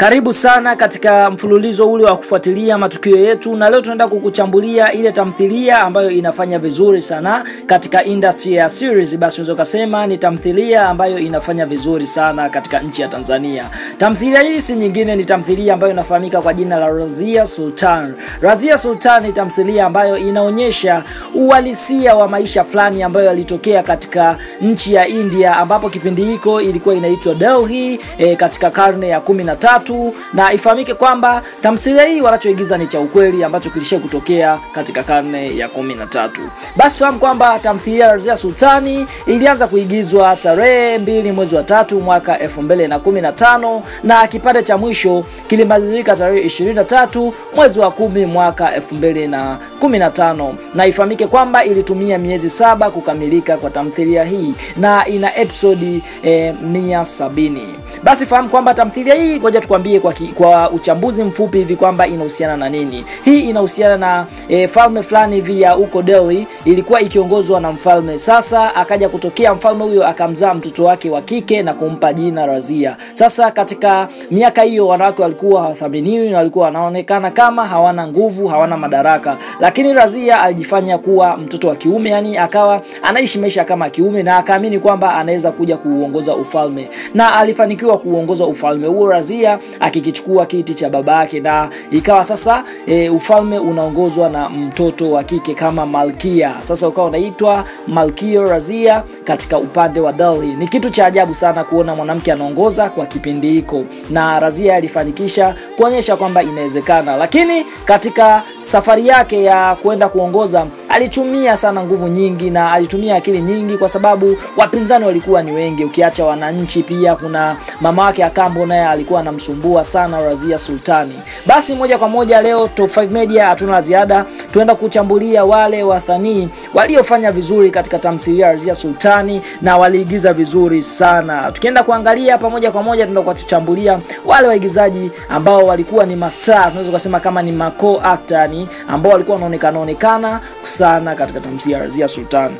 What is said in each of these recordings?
Karibu sana katika mfululizo ule wa kufuatilia matukio yetu, na leo tunaenda kukuchambulia ile tamthilia ambayo inafanya vizuri sana katika industry ya series. Basi unaweza ukasema ni tamthilia ambayo inafanya vizuri sana katika nchi ya Tanzania. Tamthilia hii si nyingine, ni tamthilia ambayo inafahamika kwa jina la Razia Sultan. Razia Sultan ni tamthilia ambayo inaonyesha uhalisia wa maisha fulani ambayo yalitokea katika nchi ya India, ambapo kipindi hiko ilikuwa inaitwa Delhi e, katika karne ya 13 watu, na ifahamike kwamba tamthilia hii wanachoigiza ni cha ukweli ambacho kilisha kutokea katika karne ya kumi na tatu. Basi fahamu kwamba tamthilia ya Sultani ilianza kuigizwa tarehe mbili mwezi wa tatu mwaka elfu mbili na na kipande cha mwisho kilimalizika tarehe 23 mwezi wa kumi mwaka elfu mbili na na ifahamike kwamba ilitumia miezi saba kukamilika kwa tamthilia hii na ina episodi eh, mia sabini. Basi fahamu kwamba tamthilia hii ngoja tukwambie kwa, ki, kwa uchambuzi mfupi hivi kwamba inahusiana na nini. Hii inahusiana na e, falme fulani hivi ya huko Delhi, ilikuwa ikiongozwa na mfalme. Sasa akaja kutokea mfalme huyo akamzaa mtoto wake wa kike na kumpa jina Razia. Sasa katika miaka hiyo wanawake walikuwa hawathaminiwi na walikuwa wanaonekana kama hawana nguvu, hawana madaraka, lakini Razia alijifanya kuwa mtoto wa kiume, yani akawa anaishi maisha kama kiume na akaamini kwamba anaweza kuja kuuongoza ufalme na alifanikiwa kuuongoza ufalme huo Razia akikichukua kiti cha babake, na ikawa sasa e, ufalme unaongozwa na mtoto wa kike kama malkia. Sasa ukawa unaitwa Malkia Razia katika upande wa Delhi. Ni kitu cha ajabu sana kuona mwanamke anaongoza kwa kipindi hiko, na Razia alifanikisha kuonyesha kwamba inawezekana, lakini katika safari yake ya kwenda kuongoza alitumia sana nguvu nyingi na alitumia akili nyingi, kwa sababu wapinzani walikuwa ni wengi, ukiacha wananchi. Pia kuna mama wake Akambo naye alikuwa anamsumbua sana Razia Sultani. Basi moja kwa moja leo Top 5 Media hatuna la ziada, tuenda kuchambulia wale wasanii waliofanya vizuri katika tamthilia ya Razia Sultani na waliigiza vizuri sana. Tukienda kuangalia hapa moja kwa moja, tunaenda kuchambulia wale waigizaji ambao walikuwa ni mastaa, tunaweza kusema kama ni mako actor, ni ambao walikuwa wanaonekana onekana sana katika tamthilia ya Razia Sultani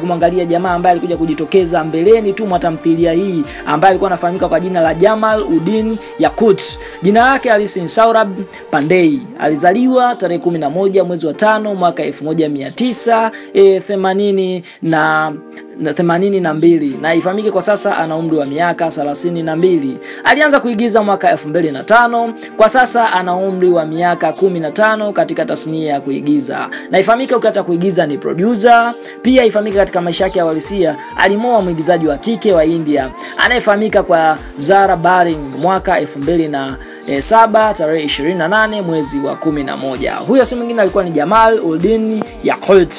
kumwangalia jamaa ambaye alikuja kujitokeza mbeleni tu mwa tamthilia hii ambaye alikuwa anafahamika kwa jina la Jamal Udin Yakut. Jina lake halisi ni Saurab Pandey. Alizaliwa tarehe 11 mwezi wa tano mwaka 1980 na na themanini na mbili na ifahamike kwa sasa ana umri wa miaka thelathini na mbili. Alianza kuigiza mwaka elfu mbili na tano. Kwa sasa ana umri wa miaka kumi na tano katika tasnia ya kuigiza, na ifahamike ukiacha kuigiza ni producer pia. Ifahamike katika maisha yake ya uhalisia alimoa mwigizaji wa kike wa India anayefahamika kwa Zara Baring mwaka elfu mbili na E, saba tarehe 28 mwezi wa 11. Huyo si mwingine alikuwa ni Jamal Uddin Yakut.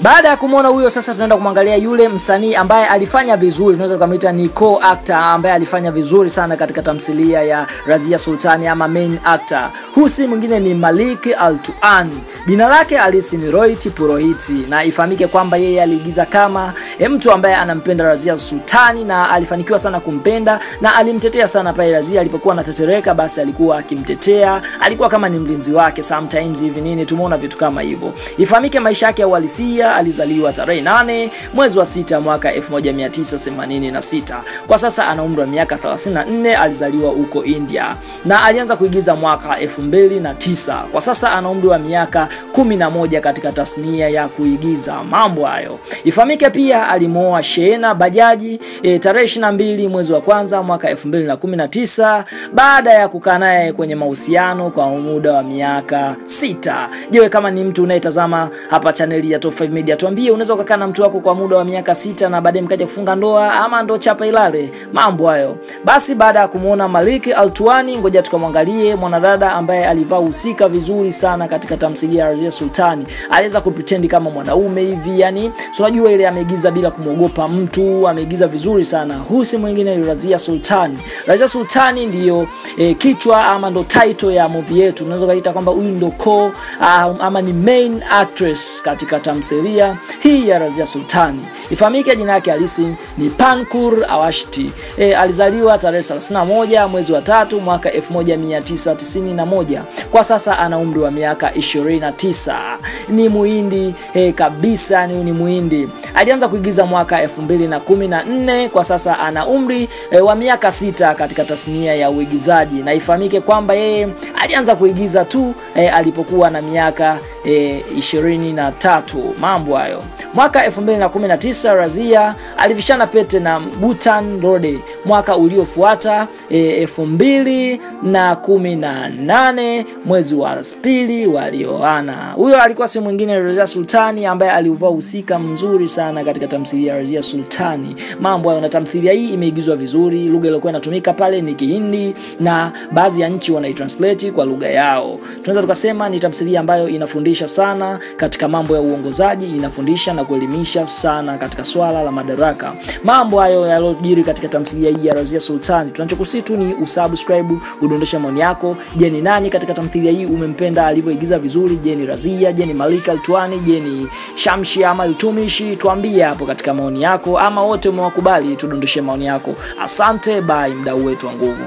Baada ya kumwona huyo sasa, tunaenda kumwangalia yule msanii ambaye alifanya vizuri, tunaweza tukamwita ni co-actor ambaye alifanya vizuri sana katika tamthilia ya Razia Sultani ama main actor. Huyu si mwingine ni Malik Altuan, jina lake halisi ni roit Purohit, na ifahamike kwamba yeye aliigiza kama mtu ambaye anampenda Razia Sultani na alifanikiwa sana kumpenda na alimtetea sana pale Razia alipokuwa anatetereka, basi alikuwa akimtetea, alikuwa kama ni mlinzi wake sometimes hivi nini, tumeona vitu kama hivyo. Ifahamike maisha yake ya uhalisia alizaliwa tarehe 8 mwezi wa sita mwaka 1986. Kwa sasa ana umri wa miaka 34, alizaliwa huko India na alianza kuigiza mwaka 2009. Kwa sasa ana umri wa miaka 11 katika tasnia ya kuigiza. Mambo hayo ifahamike. Pia alimwoa Sheena Bajaji e, tarehe 22 mwezi wa kwanza mwaka 2019 baada ya kukaa naye kwenye mahusiano kwa muda wa miaka sita. Je, kama ni mtu unayetazama hapa chaneli ya Top 5 Media, tuambie unaweza ukakaa na mtu wako kwa muda wa miaka sita na baadaye mkaja kufunga ndoa ama ndo chapa ilale? Mambo hayo. Basi baada ya kumuona Malik Altuani, ngoja tukamwangalie mwanadada ambaye alivaa husika vizuri sana katika tamthilia ya Razia Sultani. Aliweza kupretend kama mwanaume hivi, yani unajua ile ameigiza bila kumwogopa mtu, ameigiza vizuri sana. Huyu si mwingine ni Razia Sultani. Razia Sultani ndiyo e, kichwa ama ndo title ya movie yetu. Unaweza kuita kwamba huyu ndo co uh, ama ni main actress katika tamthilia tamthilia hii ya Razia Sultani. Ifahamike jina yake halisi ni Pankur Awashti. E, alizaliwa tarehe 31 mwezi wa tatu mwaka 1991. Kwa sasa ana umri wa miaka 29. Ni muhindi e, kabisa ni, ni muhindi. Alianza kuigiza mwaka 2014. Kwa sasa ana umri e, wa miaka sita katika tasnia ya uigizaji, na ifahamike kwamba yeye alianza kuigiza tu e, alipokuwa na miaka e, 23. Mambo hayo. Mwaka 2019 Razia alivishana pete na Bhutan Rode. Mwaka uliofuata e, 2018 mwezi wa pili walioana. Huyo alikuwa si mwingine Razia Sultani ambaye aliuvaa husika mzuri sana katika tamthilia ya Razia Sultani. Mambo hayo, na tamthilia hii imeigizwa vizuri. Lugha iliyokuwa inatumika pale ni Kihindi na baadhi ya nchi wanaitranslate kwa lugha yao. Tunaweza tukasema ni tamthilia ambayo inafundisha sana katika mambo ya uongozaji, inafundisha na kuelimisha sana katika swala la madaraka. Mambo hayo yalojiri katika tamthilia hii ya Razia Sultani, tunachokusitu ni usubscribe, udondosha maoni yako. Je, ni nani katika tamthilia hii umempenda alivyoigiza vizuri? Je, ni Razia? Je, ni Malika Altwani? Je, ni Shamshi ama Iltumishi? Tuambie hapo katika maoni yako, ama wote umewakubali, tudondoshe maoni yako. Asante, bye, mdau wetu wa nguvu.